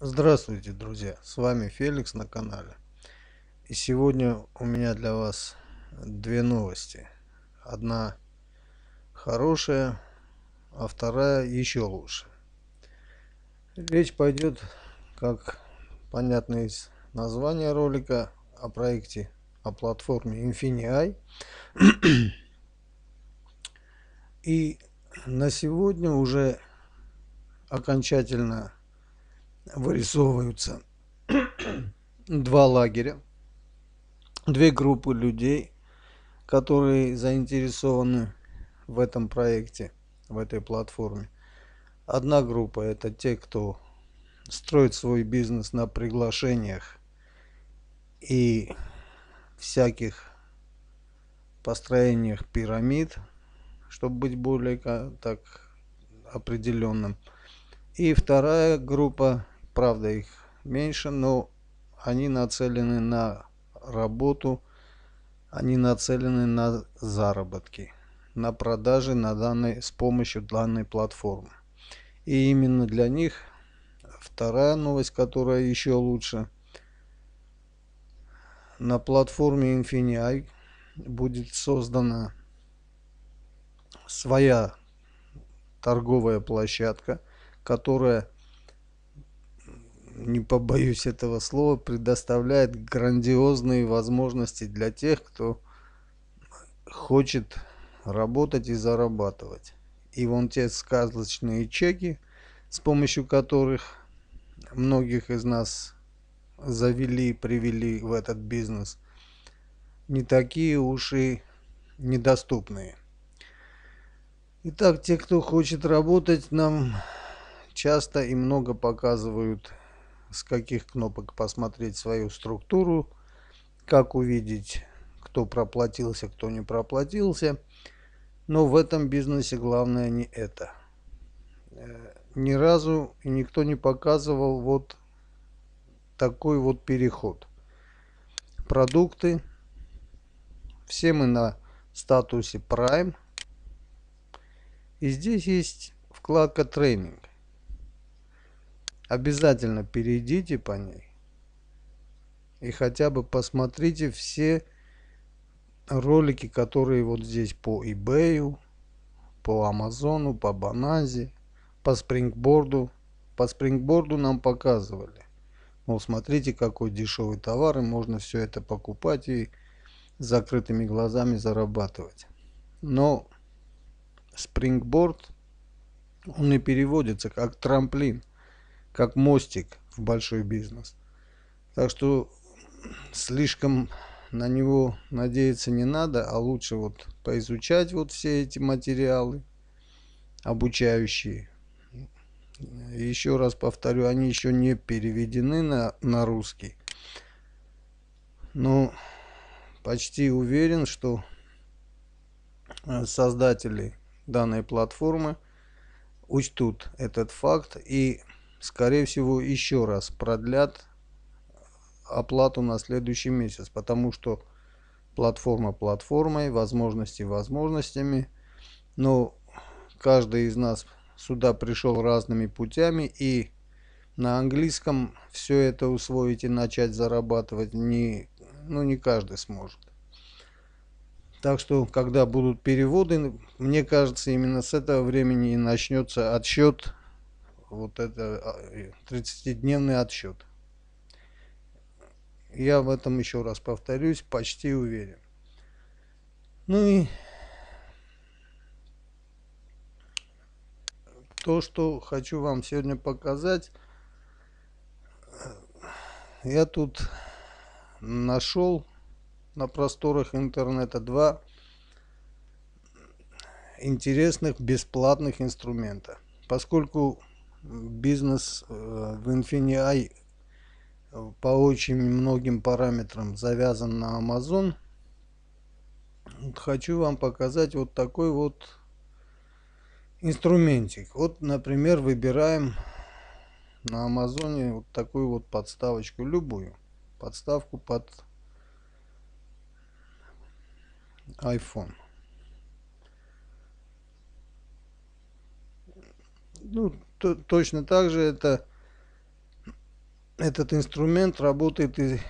Здравствуйте, друзья! С вами Феликс на канале. И сегодня у меня для вас две новости. Одна хорошая, а вторая еще лучше. Речь пойдет, как понятно из названия ролика, о проекте, о платформе InfiniEye. И на сегодня уже окончательно вырисовываются два лагеря, две группы людей, которые заинтересованы в этом проекте, в этой платформе. Одна группа это те, кто строит свой бизнес на приглашениях и всяких построениях пирамид, чтобы быть более так определенным. И вторая группа правда их меньше, но они нацелены на работу, они нацелены на заработки, на продажи на данной, с помощью данной платформы. И именно для них вторая новость, которая еще лучше, на платформе InfiniEye будет создана своя торговая площадка, которая не побоюсь этого слова, предоставляет грандиозные возможности для тех, кто хочет работать и зарабатывать. И вон те сказочные чеки, с помощью которых многих из нас завели, привели в этот бизнес, не такие уж и недоступные. Итак, те, кто хочет работать, нам часто и много показывают с каких кнопок посмотреть свою структуру, как увидеть, кто проплатился, кто не проплатился. Но в этом бизнесе главное не это. Э, ни разу никто не показывал вот такой вот переход. Продукты. Все мы на статусе Prime. И здесь есть вкладка тренинг обязательно перейдите по ней и хотя бы посмотрите все ролики, которые вот здесь по eBay, по Амазону, по Баназе, по спрингборду. По спрингборду нам показывали. Мол, смотрите, какой дешевый товар, и можно все это покупать и закрытыми глазами зарабатывать. Но спрингборд, он и переводится как трамплин – как мостик в большой бизнес. Так что слишком на него надеяться не надо, а лучше вот поизучать вот все эти материалы обучающие. Еще раз повторю, они еще не переведены на, на русский. Но почти уверен, что э, создатели данной платформы учтут этот факт и скорее всего, еще раз продлят оплату на следующий месяц, потому что платформа платформой, возможности возможностями, но каждый из нас сюда пришел разными путями и на английском все это усвоить и начать зарабатывать не, ну, не каждый сможет. Так что, когда будут переводы, мне кажется, именно с этого времени и начнется отсчет вот это 30-дневный а, отсчет. Я в этом еще раз повторюсь, почти уверен. Ну и то, что хочу вам сегодня показать, я тут нашел на просторах интернета два интересных бесплатных инструмента. Поскольку бизнес э, в InfiniEye по очень многим параметрам завязан на Amazon. Хочу вам показать вот такой вот инструментик. Вот, например, выбираем на Амазоне вот такую вот подставочку, любую подставку под iPhone. Ну, то, точно так же это этот инструмент работает и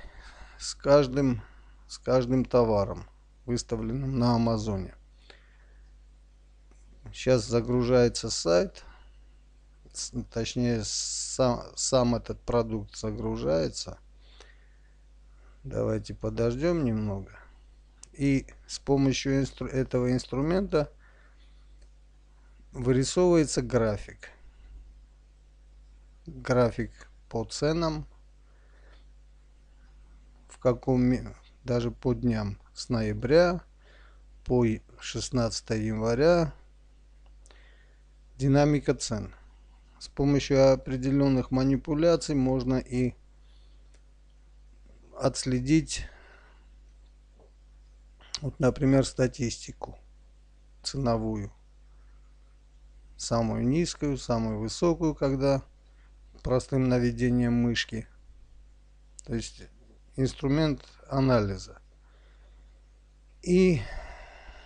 с каждым, с каждым товаром, выставленным на Амазоне. Сейчас загружается сайт, точнее сам, сам этот продукт загружается. Давайте подождем немного. И с помощью инстру этого инструмента вырисовывается график. График по ценам, в каком даже по дням с ноября по 16 января динамика цен. С помощью определенных манипуляций можно и отследить, вот, например, статистику ценовую. Самую низкую, самую высокую, когда простым наведением мышки. То есть инструмент анализа. И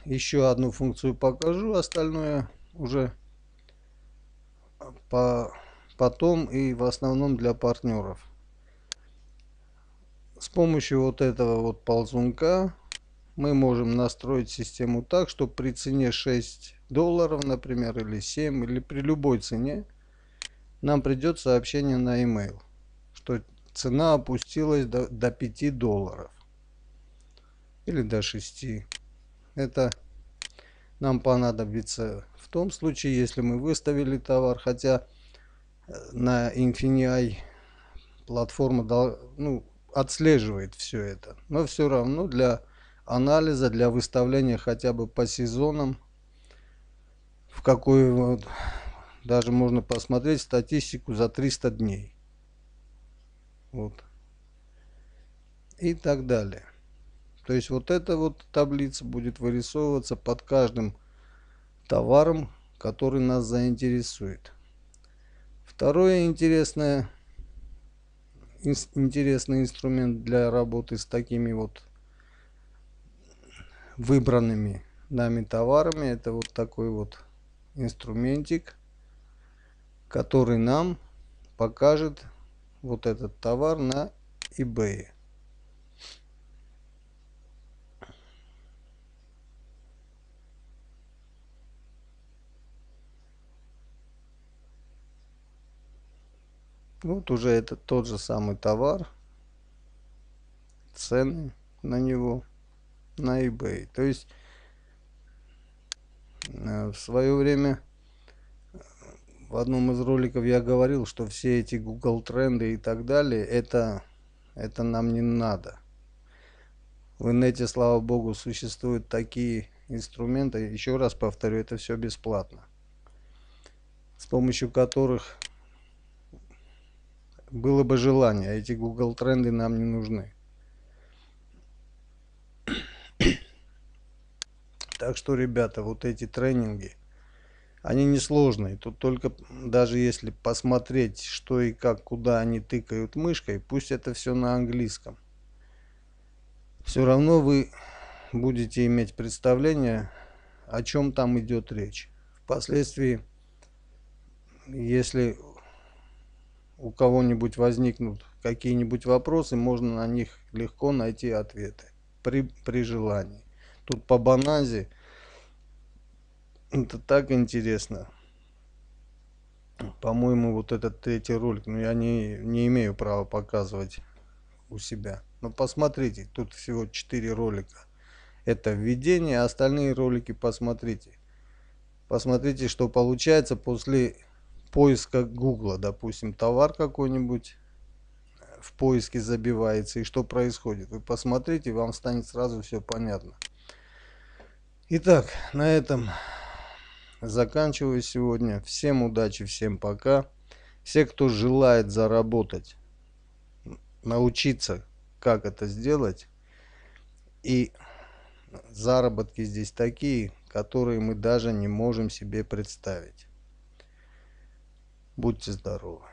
еще одну функцию покажу, остальное уже по, потом и в основном для партнеров. С помощью вот этого вот ползунка мы можем настроить систему так, что при цене 6 долларов, например, или 7, или при любой цене, нам придет сообщение на e-mail, что цена опустилась до, до 5 долларов или до 6. Это нам понадобится в том случае, если мы выставили товар, хотя э, на Infinii платформа ну, отслеживает все это. Но все равно для анализа, для выставления хотя бы по сезонам, в какой вот, даже можно посмотреть статистику за 300 дней. Вот. И так далее. То есть вот эта вот таблица будет вырисовываться под каждым товаром, который нас заинтересует. Второе интересное, интересный инструмент для работы с такими вот выбранными нами товарами, это вот такой вот инструментик, который нам покажет вот этот товар на eBay. Вот уже это тот же самый товар. Цены на него на eBay. То есть э, в свое время в одном из роликов я говорил, что все эти Google тренды и так далее, это, это нам не надо. В инете, слава богу, существуют такие инструменты. Еще раз повторю, это все бесплатно. С помощью которых было бы желание. А эти Google тренды нам не нужны. Так что, ребята, вот эти тренинги, они несложные. Тут только даже если посмотреть, что и как, куда они тыкают мышкой, пусть это все на английском. Все равно вы будете иметь представление, о чем там идет речь. Впоследствии, если у кого-нибудь возникнут какие-нибудь вопросы, можно на них легко найти ответы при, при желании. Тут по баназе это так интересно. По-моему, вот этот третий ролик, но ну, я не, не имею права показывать у себя. Но посмотрите, тут всего 4 ролика. Это введение, а остальные ролики посмотрите. Посмотрите, что получается после поиска Гугла, допустим, товар какой-нибудь в поиске забивается и что происходит. Вы посмотрите, вам станет сразу все понятно. Итак, на этом заканчиваю сегодня. Всем удачи, всем пока. Все, кто желает заработать, научиться, как это сделать. И заработки здесь такие, которые мы даже не можем себе представить. Будьте здоровы.